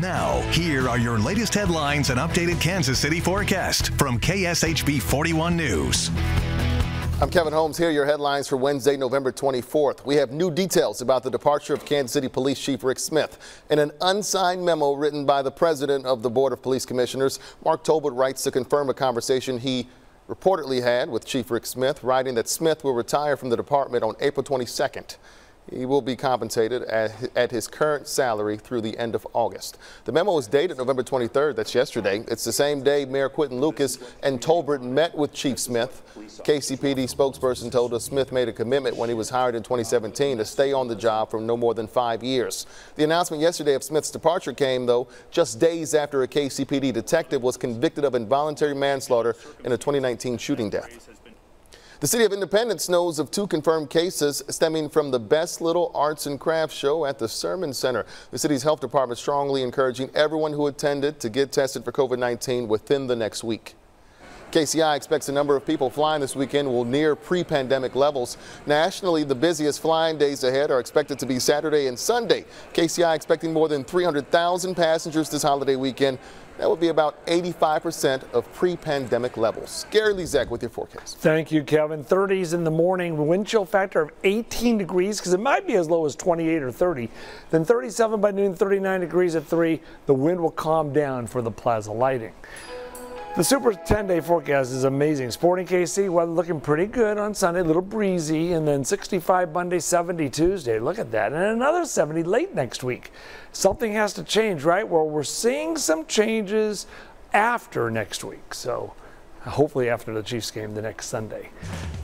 Now, here are your latest headlines and updated Kansas City forecast from KSHB 41 News. I'm Kevin Holmes here, are your headlines for Wednesday, November 24th. We have new details about the departure of Kansas City Police Chief Rick Smith. In an unsigned memo written by the president of the Board of Police Commissioners, Mark Tolbert writes to confirm a conversation he reportedly had with Chief Rick Smith, writing that Smith will retire from the department on April 22nd. He will be compensated at, at, his current salary through the end of August. The memo is dated November 23rd. That's yesterday. It's the same day Mayor Quinton Lucas and Tolbert met with Chief Smith. KCPD spokesperson told us Smith made a commitment when he was hired in 2017 to stay on the job for no more than five years. The announcement yesterday of Smith's departure came, though, just days after a KCPD detective was convicted of involuntary manslaughter in a 2019 shooting death. The City of Independence knows of two confirmed cases stemming from the Best Little Arts and Crafts show at the Sermon Center. The city's health department strongly encouraging everyone who attended to get tested for COVID-19 within the next week. KCI expects the number of people flying this weekend will near pre-pandemic levels. Nationally, the busiest flying days ahead are expected to be Saturday and Sunday. KCI expecting more than 300,000 passengers this holiday weekend. That would be about 85% of pre-pandemic levels. Gary Lezak with your forecast. Thank you, Kevin. 30s in the morning, wind chill factor of 18 degrees because it might be as low as 28 or 30. Then 37 by noon, 39 degrees at 3. The wind will calm down for the plaza lighting. The Super 10-day forecast is amazing. Sporting KC, weather looking pretty good on Sunday, a little breezy, and then 65 Monday, 70 Tuesday. Look at that. And another 70 late next week. Something has to change, right? Well, we're seeing some changes after next week. So hopefully after the Chiefs game the next Sunday.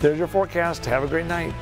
There's your forecast. Have a great night.